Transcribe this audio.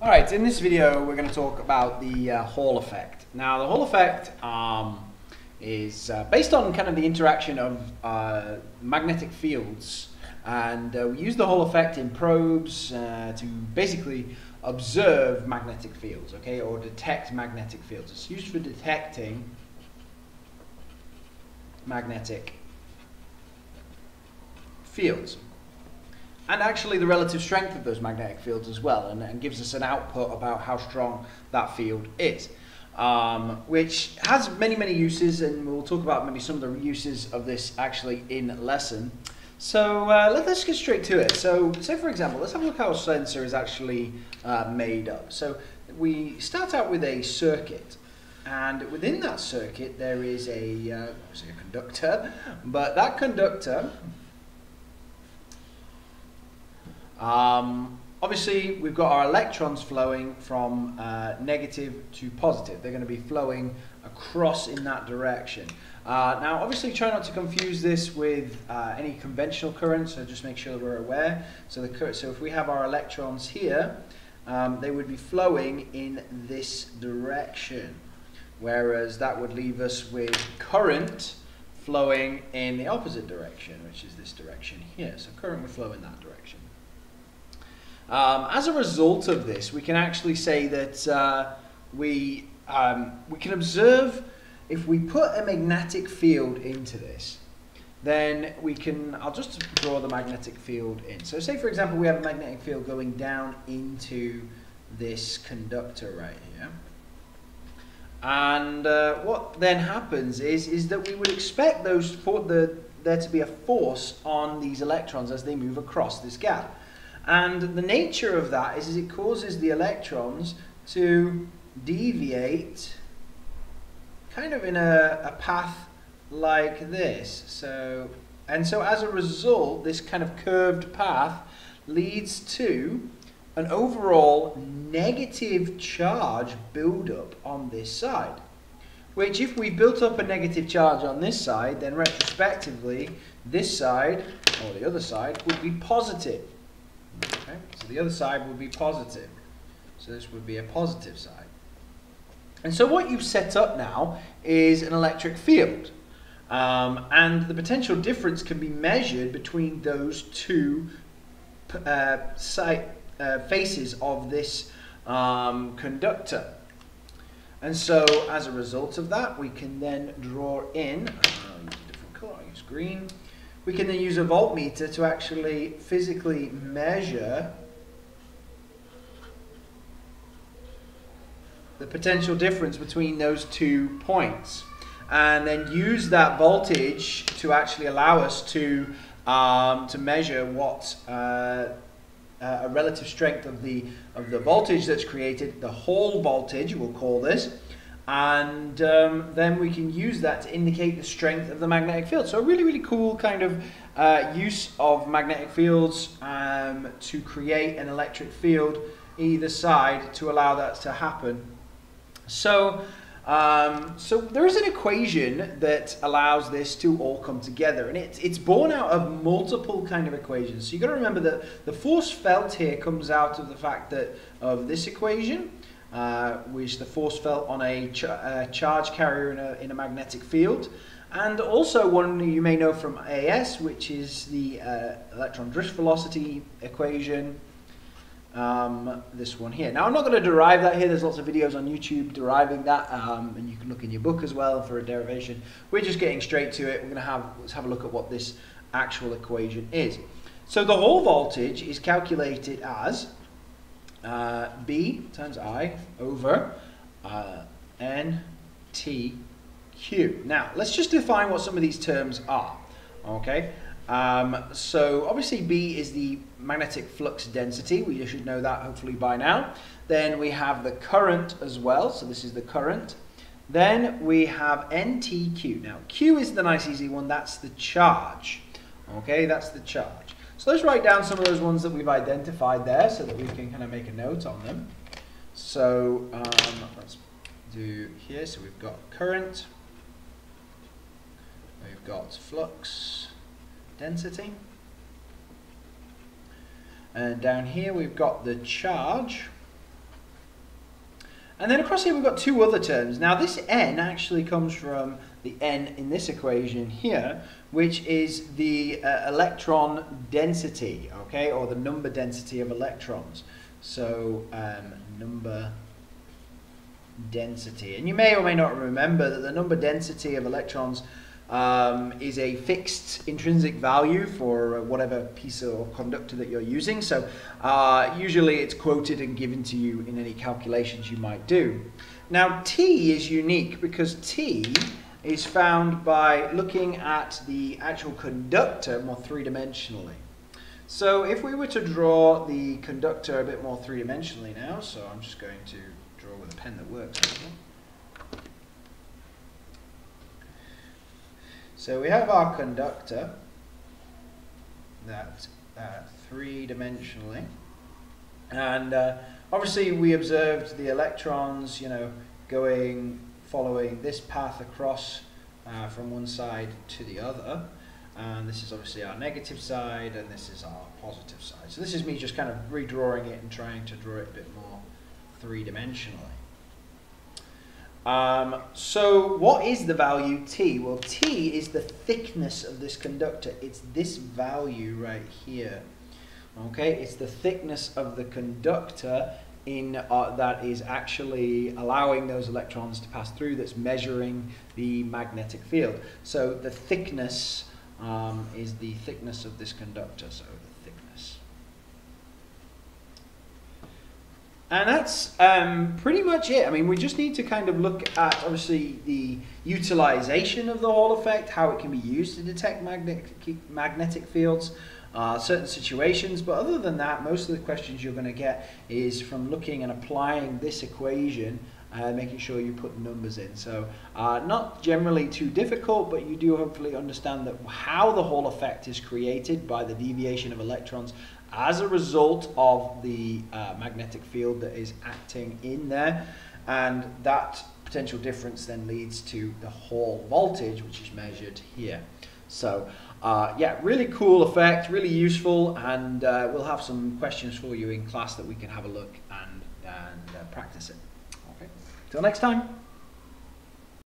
All right, in this video, we're going to talk about the uh, Hall effect. Now, the Hall effect um, is uh, based on kind of the interaction of uh, magnetic fields, and uh, we use the Hall effect in probes uh, to basically observe magnetic fields, okay, or detect magnetic fields. It's used for detecting magnetic fields and actually the relative strength of those magnetic fields as well, and, and gives us an output about how strong that field is. Um, which has many, many uses, and we'll talk about maybe some of the uses of this actually in lesson. So uh, let, us get straight to it. So say for example, let's have a look how a sensor is actually uh, made up. So we start out with a circuit, and within that circuit there is a, uh, a conductor, but that conductor um, obviously, we've got our electrons flowing from uh, negative to positive. They're going to be flowing across in that direction. Uh, now, obviously, try not to confuse this with uh, any conventional current, so just make sure we're aware. So, the so if we have our electrons here, um, they would be flowing in this direction, whereas that would leave us with current flowing in the opposite direction, which is this direction here. So current would flow in that direction. Um, as a result of this, we can actually say that uh, we, um, we can observe if we put a magnetic field into this, then we can, I'll just draw the magnetic field in. So say for example we have a magnetic field going down into this conductor right here. And uh, what then happens is, is that we would expect those for the, there to be a force on these electrons as they move across this gap. And the nature of that is, is it causes the electrons to deviate kind of in a, a path like this. So, and so as a result, this kind of curved path leads to an overall negative charge buildup on this side. Which if we built up a negative charge on this side, then retrospectively, this side, or the other side, would be positive. Okay? So the other side would be positive. So this would be a positive side. And so what you've set up now is an electric field. Um, and the potential difference can be measured between those two uh, uh, faces of this um, conductor. And so as a result of that, we can then draw in, a different color, I'll use green, we can then use a voltmeter to actually physically measure the potential difference between those two points. And then use that voltage to actually allow us to um, to measure what uh, a relative strength of the of the voltage that's created. The Hall voltage we'll call this and um, then we can use that to indicate the strength of the magnetic field. So a really, really cool kind of uh, use of magnetic fields um, to create an electric field either side to allow that to happen. So, um, so there is an equation that allows this to all come together, and it's it's born out of multiple kind of equations. So you've got to remember that the force felt here comes out of the fact that of this equation, uh, which the force felt on a, ch a charge carrier in a, in a, magnetic field. And also one you may know from AS, which is the uh, electron drift velocity equation, um, this one here. Now I'm not going to derive that here, there's lots of videos on YouTube deriving that, um, and you can look in your book as well for a derivation. We're just getting straight to it, we're going to have, let's have a look at what this actual equation is. So the Hall voltage is calculated as uh, B times I over uh, N T Q. Now, let's just define what some of these terms are. Okay, um, so obviously B is the magnetic flux density. We should know that hopefully by now. Then we have the current as well. So this is the current. Then we have NTQ. Now, Q is the nice easy one. That's the charge. Okay, that's the charge. Let's write down some of those ones that we've identified there so that we can kind of make a note on them. So um, let's do here. So we've got current, we've got flux density, and down here we've got the charge. And then across here we've got two other terms. Now this n actually comes from the n in this equation here, which is the uh, electron density, okay, or the number density of electrons. So um, number density. And you may or may not remember that the number density of electrons um, is a fixed intrinsic value for uh, whatever piece of conductor that you're using. So uh, usually it's quoted and given to you in any calculations you might do. Now T is unique because T is found by looking at the actual conductor more three-dimensionally. So if we were to draw the conductor a bit more three-dimensionally now, so I'm just going to draw with a pen that works. So we have our conductor that uh, three-dimensionally, and uh, obviously we observed the electrons, you know, going following this path across uh, from one side to the other. And this is obviously our negative side, and this is our positive side. So this is me just kind of redrawing it and trying to draw it a bit more three-dimensionally. Um, so what is the value T? Well, T is the thickness of this conductor. It's this value right here. Okay, it's the thickness of the conductor in uh, that is actually allowing those electrons to pass through that's measuring the magnetic field. So the thickness um, is the thickness of this conductor. So the thickness. And that's um, pretty much it. I mean, we just need to kind of look at, obviously, the utilization of the Hall effect, how it can be used to detect magnetic, magnetic fields, uh, certain situations. But other than that, most of the questions you're going to get is from looking and applying this equation and making sure you put numbers in. So uh, not generally too difficult, but you do hopefully understand that how the Hall effect is created by the deviation of electrons as a result of the uh, magnetic field that is acting in there. And that potential difference then leads to the Hall voltage, which is measured here. So uh, yeah, really cool effect, really useful, and uh, we'll have some questions for you in class that we can have a look and, and uh, practice it. Okay, till next time.